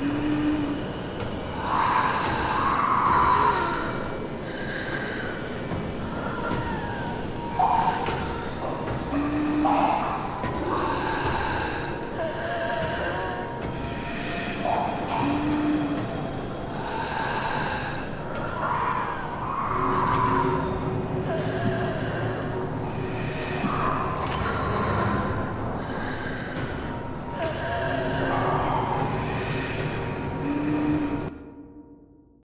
Mm-hmm.